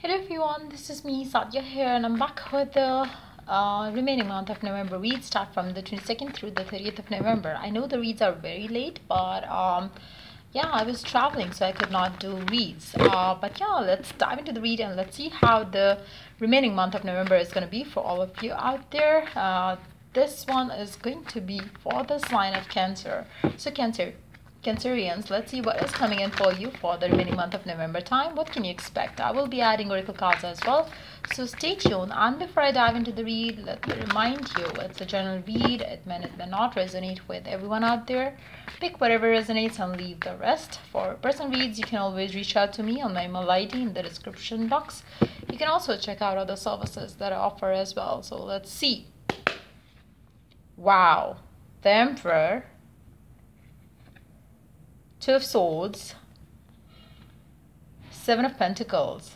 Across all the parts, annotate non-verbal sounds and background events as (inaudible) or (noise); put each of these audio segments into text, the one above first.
Hello everyone, this is me Sadia here and I'm back with the uh, remaining month of November reads start from the 22nd through the 30th of November. I know the reads are very late but um, yeah I was traveling so I could not do reads uh, but yeah let's dive into the read and let's see how the remaining month of November is going to be for all of you out there. Uh, this one is going to be for this line of Cancer. So Cancer, Cancerians, let's see what is coming in for you for the remaining month of November time. What can you expect? I will be adding oracle cards as well. So stay tuned. And before I dive into the read, let me remind you it's a general read. It may, it may not resonate with everyone out there. Pick whatever resonates and leave the rest. For person reads, you can always reach out to me on my email ID in the description box. You can also check out other services that I offer as well. So let's see. Wow. The Emperor Two of Swords, Seven of Pentacles.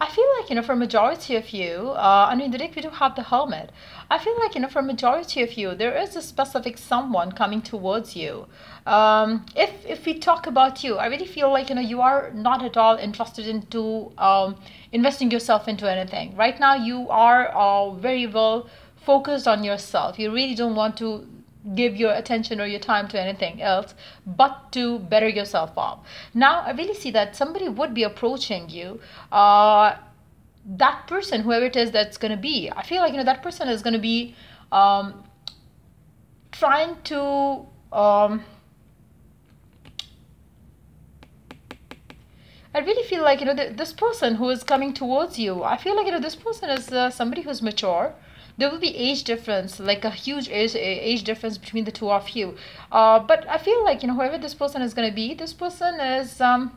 I feel like, you know, for majority of you, uh, I mean, the deck we do have the Hermit. I feel like, you know, for majority of you, there is a specific someone coming towards you. Um, if, if we talk about you, I really feel like, you know, you are not at all interested into um, investing yourself into anything. Right now, you are uh, very well focused on yourself. You really don't want to give your attention or your time to anything else but to better yourself up now i really see that somebody would be approaching you uh that person whoever it is that's going to be i feel like you know that person is going to be um trying to um I really feel like you know th this person who is coming towards you. I feel like you know this person is uh, somebody who's mature there will be age difference like a huge age, age difference between the two of you. Uh, but i feel like you know whoever this person is going to be this person is um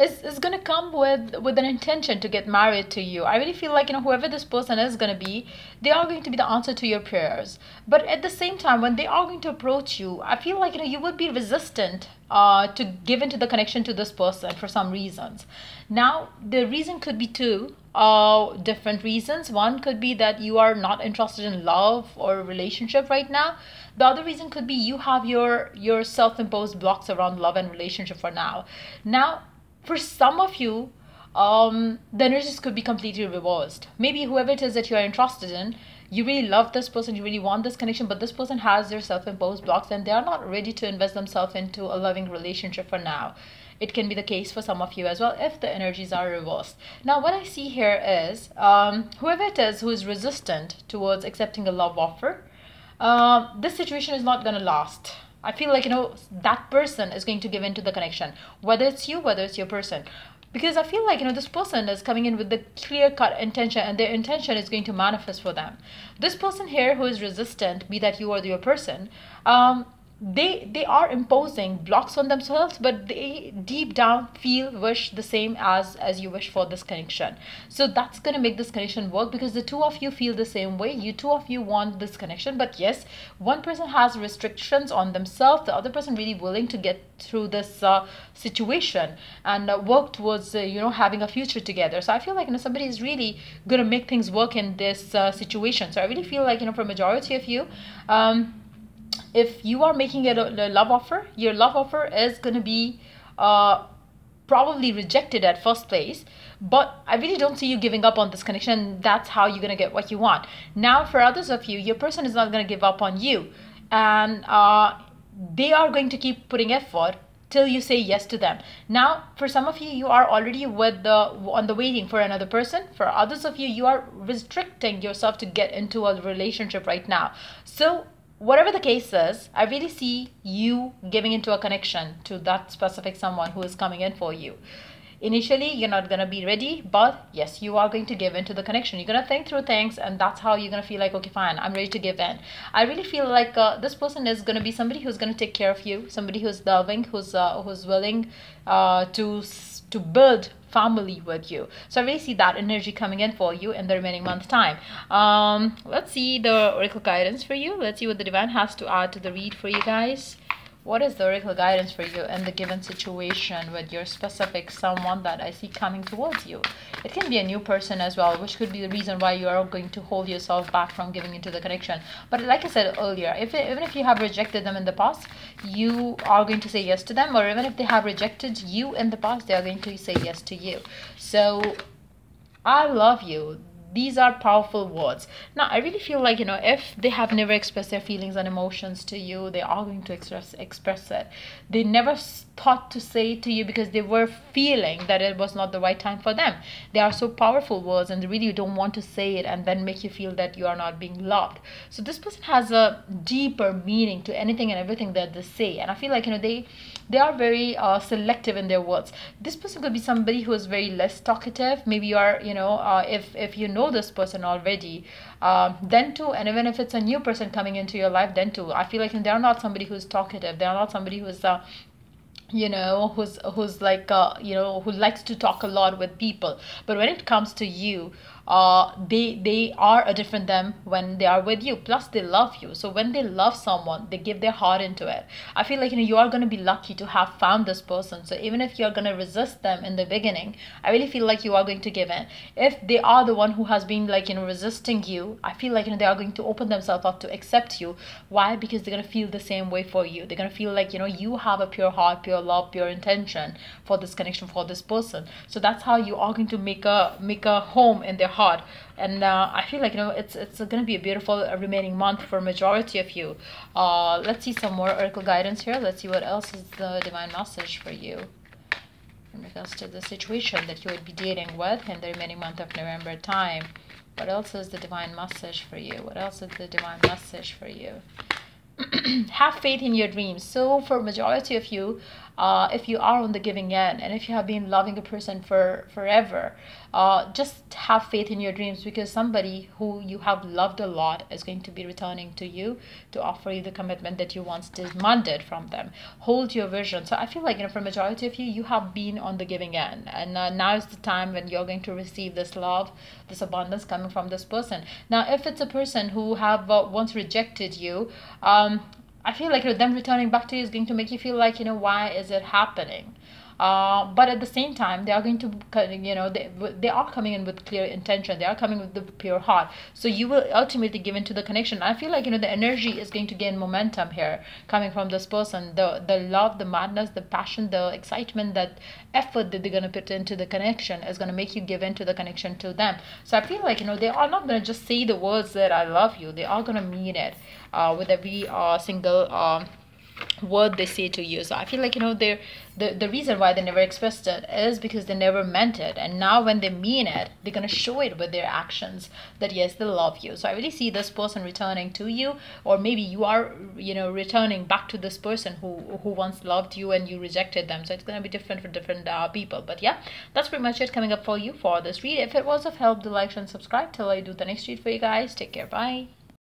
is, is going to come with with an intention to get married to you. I really feel like you know whoever this person is going to be they are going to be the answer to your prayers. But at the same time when they are going to approach you i feel like you know you would be resistant uh, to give into the connection to this person for some reasons. Now the reason could be two uh, different reasons. One could be that you are not interested in love or relationship right now. The other reason could be you have your your self-imposed blocks around love and relationship for now. Now, for some of you, um, the energies could be completely reversed. Maybe whoever it is that you are interested in, you really love this person, you really want this connection, but this person has their self-imposed blocks and they are not ready to invest themselves into a loving relationship for now it can be the case for some of you as well if the energies are reversed. Now, what I see here is um, whoever it is who is resistant towards accepting a love offer, uh, this situation is not going to last. I feel like, you know, that person is going to give in to the connection, whether it's you, whether it's your person. Because I feel like, you know, this person is coming in with the clear cut intention and their intention is going to manifest for them. This person here who is resistant, be that you or your person, um, they they are imposing blocks on themselves but they deep down feel wish the same as as you wish for this connection. So that's going to make this connection work because the two of you feel the same way. You two of you want this connection but yes one person has restrictions on themselves. The other person really willing to get through this uh, situation and uh, work towards uh, you know having a future together. So i feel like you know somebody is really going to make things work in this uh, situation. So i really feel like you know for majority of you um if you are making a, a love offer, your love offer is going to be uh, probably rejected at first place. But I really don't see you giving up on this connection. That's how you're going to get what you want. Now, for others of you, your person is not going to give up on you. And uh, they are going to keep putting effort till you say yes to them now for some of you you are already with the on the waiting for another person for others of you you are restricting yourself to get into a relationship right now so whatever the case is, I really see you giving into a connection to that specific someone who is coming in for you. Initially, you're not going to be ready, but yes, you are going to give into the connection. You're going to think through things, and that's how you're going to feel like, okay, fine, I'm ready to give in. I really feel like uh, this person is going to be somebody who's going to take care of you, somebody who's loving, who's uh, who's willing uh, to to build family with you. So i really see that energy coming in for you in the remaining month time. Um let's see the oracle guidance for you. Let's see what the divine has to add to the read for you guys what is the oracle guidance for you in the given situation with your specific someone that I see coming towards you? It can be a new person as well, which could be the reason why you are going to hold yourself back from giving into the connection. But like I said earlier, if it, even if you have rejected them in the past, you are going to say yes to them, or even if they have rejected you in the past, they are going to say yes to you. So I love you these are powerful words. Now i really feel like you know if they have never expressed their feelings and emotions to you they are going to express express it. They never thought to say to you because they were feeling that it was not the right time for them. They are so powerful words and really you don't want to say it and then make you feel that you are not being loved. So this person has a deeper meaning to anything and everything that they say. And i feel like you know they they are very uh, selective in their words. This person could be somebody who is very less talkative. Maybe you are you know uh, if if you know this person already uh, then too and even if it's a new person coming into your life then too. I feel like they're not somebody who's talkative. They're not somebody who's uh, you know who's who's like uh, you know who likes to talk a lot with people. But when it comes to you uh, they they are a different them when they are with you. Plus they love you. So when they love someone they give their heart into it. I feel like you know you are going to be lucky to have found this person. So even if you're going to resist them in the beginning i really feel like you are going to give in. If they are the one who has been like you know resisting you i feel like you know they are going to open themselves up to accept you. Why? Because they're going to feel the same way for you. They're going to feel like you know you have a pure heart pure love pure intention for this connection for this person. So that's how you are going to make a make a home in their heart and uh, i feel like you know it's it's going to be a beautiful remaining month for majority of you. Uh, let's see some more oracle guidance here. Let's see what else is the divine message for you in regards to the situation that you would be dealing with in the remaining month of november time. What else is the divine message for you? What else is the divine message for you (clears throat) have faith in your dreams. So for majority of you uh, if you are on the giving end and if you have been loving a person for forever uh, just have faith in your dreams because somebody who you have loved a lot is going to be returning to you to offer you the commitment that you once demanded from them. Hold your vision. So i feel like you know for majority of you you have been on the giving end and uh, now is the time when you're going to receive this love this abundance coming from this person. Now if it's a person who have uh, once rejected you um, Um, I feel like them returning back to you is going to make you feel like, you know, why is it happening? Uh, but at the same time, they are going to, you know, they, they are coming in with clear intention. They are coming with the pure heart. So you will ultimately give into the connection. I feel like, you know, the energy is going to gain momentum here coming from this person. The, the love, the madness, the passion, the excitement, that effort that they're going to put into the connection is going to make you give into the connection to them. So I feel like, you know, they are not going to just say the words that I love you. They are going to mean it uh, with every uh, single um, word they say to you. So i feel like you know they're the, the reason why they never expressed it is because they never meant it. And now when they mean it they're going to show it with their actions that yes they love you. So i really see this person returning to you or maybe you are you know returning back to this person who who once loved you and you rejected them. So it's going to be different for different uh, people. But yeah that's pretty much it coming up for you for this read. If it was of help do like and subscribe. Till i do the next read for you guys. Take care. Bye